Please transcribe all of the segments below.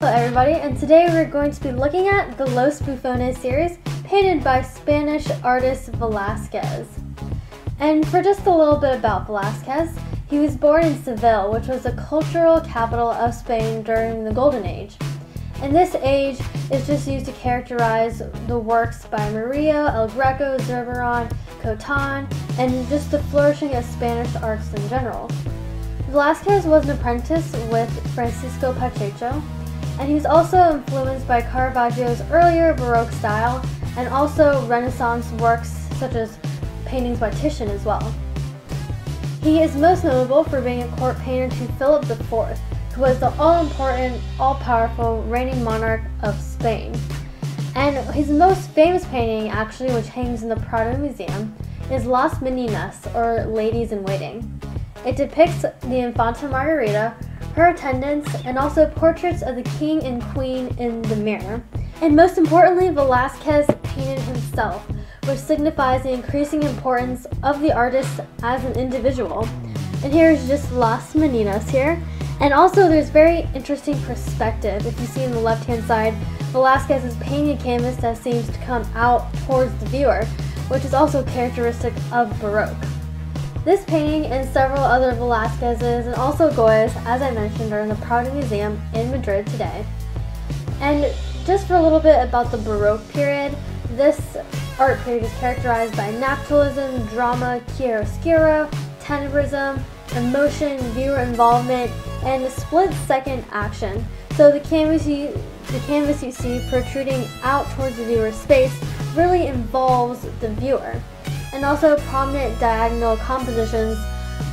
Hello everybody, and today we're going to be looking at the Los Bufones series painted by Spanish artist Velázquez. And for just a little bit about Velázquez, he was born in Seville, which was the cultural capital of Spain during the Golden Age. And this age is just used to characterize the works by Murillo, El Greco, Zurbarán, Cotán, and just the flourishing of Spanish arts in general. Velázquez was an apprentice with Francisco Pacheco, and he's also influenced by Caravaggio's earlier Baroque style and also Renaissance works such as paintings by Titian as well. He is most notable for being a court painter to Philip IV, who was the all-important, all-powerful reigning monarch of Spain. And his most famous painting, actually, which hangs in the Prado Museum, is Las Meninas, or Ladies in Waiting. It depicts the Infanta Margarita her attendants, and also portraits of the king and queen in the mirror. And most importantly, Velázquez painted himself, which signifies the increasing importance of the artist as an individual. And here's just Las Meninas here. And also there's very interesting perspective. If you see on the left hand side, Velázquez is painting a canvas that seems to come out towards the viewer, which is also characteristic of Baroque. This painting and several other Velázquez's and also Goya's, as I mentioned, are in the Prado Museum in Madrid today. And just for a little bit about the Baroque period, this art period is characterized by naturalism, drama, chiaroscuro, tenebrism, emotion, viewer involvement, and a split-second action. So the canvas you the canvas you see protruding out towards the viewer's space really involves the viewer and also prominent diagonal compositions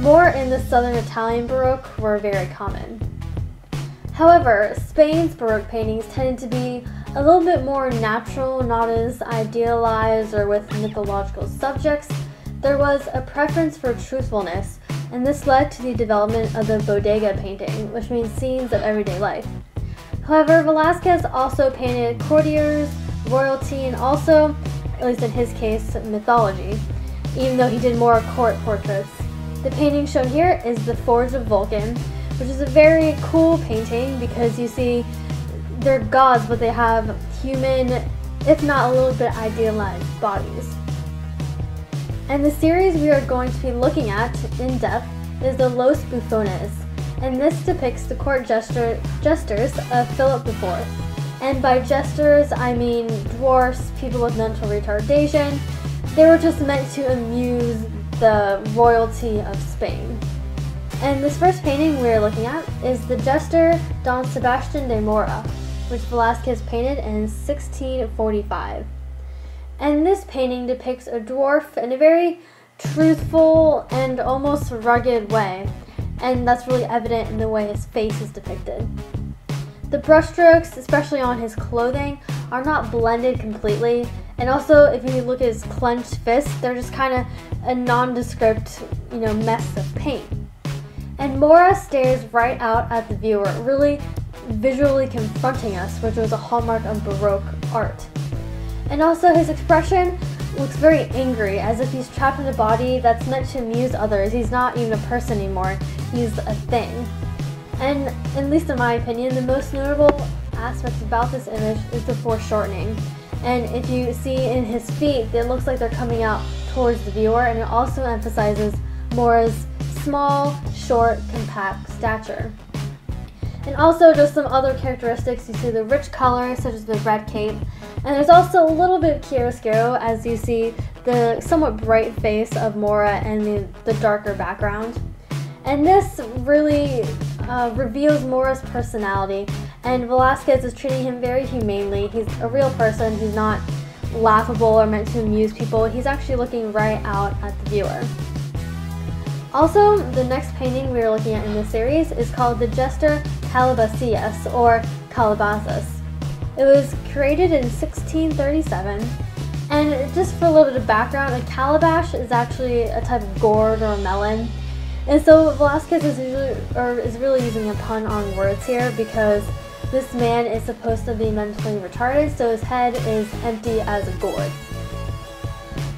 more in the southern Italian Baroque were very common. However, Spain's Baroque paintings tended to be a little bit more natural, not as idealized or with mythological subjects. There was a preference for truthfulness, and this led to the development of the bodega painting, which means scenes of everyday life. However, Velázquez also painted courtiers, royalty, and also at least in his case, mythology, even though he did more court portraits. The painting shown here is The Forge of Vulcan, which is a very cool painting because you see they're gods, but they have human, if not a little bit idealized bodies. And the series we are going to be looking at in depth is the Los Bufones, and this depicts the court jesters of Philip IV. And by jesters, I mean dwarfs, people with mental retardation. They were just meant to amuse the royalty of Spain. And this first painting we're looking at is the jester Don Sebastian de Morra, which Velázquez painted in 1645. And this painting depicts a dwarf in a very truthful and almost rugged way, and that's really evident in the way his face is depicted. The brushstrokes, especially on his clothing, are not blended completely. And also, if you look at his clenched fists, they're just kind of a nondescript, you know, mess of paint. And Morra stares right out at the viewer, really visually confronting us, which was a hallmark of Baroque art. And also, his expression looks very angry, as if he's trapped in a body that's meant to amuse others. He's not even a person anymore, he's a thing. And at least in my opinion, the most notable aspect about this image is the foreshortening. And if you see in his feet, it looks like they're coming out towards the viewer and it also emphasizes Morra's small, short, compact stature. And also just some other characteristics, you see the rich color such as the red cape, and there's also a little bit of chiaroscuro as you see the somewhat bright face of Morra and the, the darker background. And this really uh, reveals Morra's personality, and Velázquez is treating him very humanely. He's a real person, he's not laughable or meant to amuse people. He's actually looking right out at the viewer. Also, the next painting we are looking at in this series is called The Jester Calabacillas, or Calabazas. It was created in 1637, and just for a little bit of background, a calabash is actually a type of gourd or a melon. And so Velázquez is usually, or is really using a pun on words here because this man is supposed to be mentally retarded, so his head is empty as a gourd.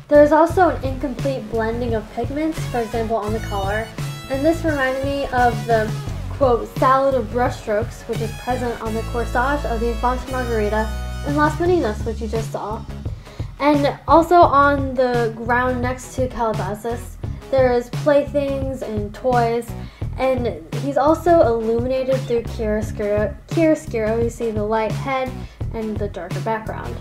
There's also an incomplete blending of pigments, for example on the collar, and this reminded me of the quote, salad of brushstrokes, which is present on the corsage of the Infanta Margarita and Las Meninas, which you just saw. And also on the ground next to Calabazas, there is playthings and toys, and he's also illuminated through chiaroscuro. chiaroscuro. You see the light head and the darker background.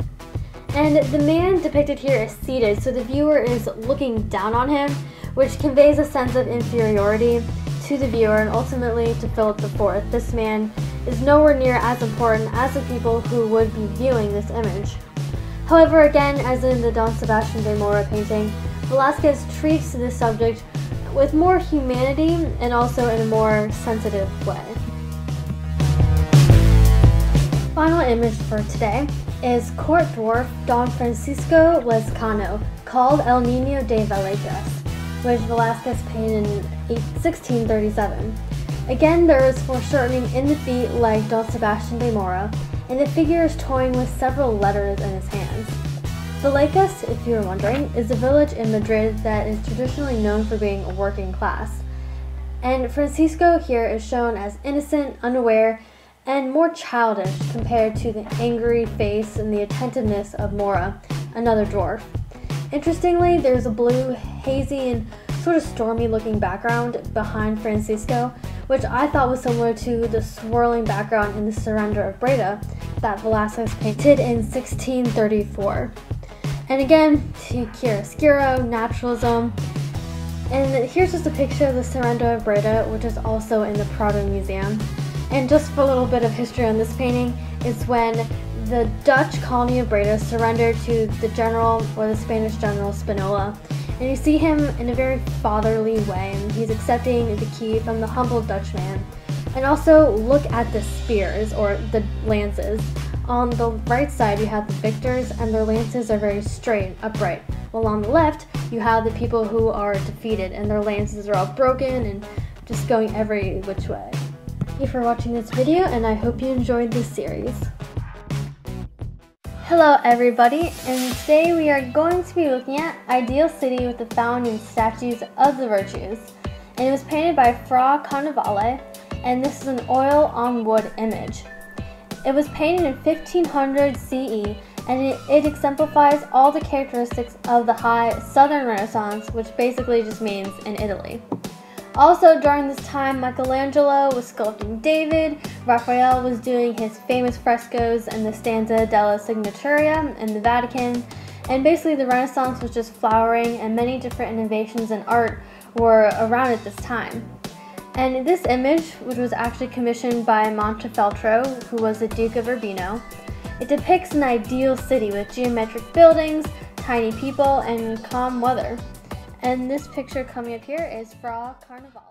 And the man depicted here is seated, so the viewer is looking down on him, which conveys a sense of inferiority to the viewer and ultimately to Philip IV. This man is nowhere near as important as the people who would be viewing this image. However, again, as in the Don Sebastian de Morra painting, Velasquez treats this subject with more humanity and also in a more sensitive way. Final image for today is court dwarf Don Francisco Lezcano, called El Niño de Vallecas, which Velasquez painted in 1637. Again, there is foreshortening in the feet like Don Sebastian de Morra, and the figure is toying with several letters in his hands. Vallecas, if you are wondering, is a village in Madrid that is traditionally known for being working class. And Francisco here is shown as innocent, unaware, and more childish compared to the angry face and the attentiveness of Morra, another dwarf. Interestingly, there's a blue, hazy, and sort of stormy looking background behind Francisco, which I thought was similar to the swirling background in the Surrender of Breda that Velasquez painted in 1634. And again, to chiaroscuro, naturalism. And here's just a picture of the Surrender of Breda, which is also in the Prado Museum. And just for a little bit of history on this painting, is when the Dutch colony of Breda surrendered to the general or the Spanish general Spinola and you see him in a very fatherly way, and he's accepting the key from the humble Dutchman. And also look at the spears or the lances. On the right side, you have the victors, and their lances are very straight, upright. While on the left, you have the people who are defeated, and their lances are all broken and just going every which way. Thank you for watching this video, and I hope you enjoyed this series. Hello everybody, and today we are going to be looking at Ideal City with the founding statues of the virtues. And it was painted by Fra Carnevale, and this is an oil on wood image. It was painted in 1500 CE, and it, it exemplifies all the characteristics of the high Southern Renaissance, which basically just means in Italy. Also, during this time, Michelangelo was sculpting David, Raphael was doing his famous frescoes in the Stanza della Segnatura in the Vatican, and basically the Renaissance was just flowering and many different innovations in art were around at this time. And this image, which was actually commissioned by Montefeltro, who was the Duke of Urbino, it depicts an ideal city with geometric buildings, tiny people, and calm weather. And this picture coming up here is Fra Carnevale.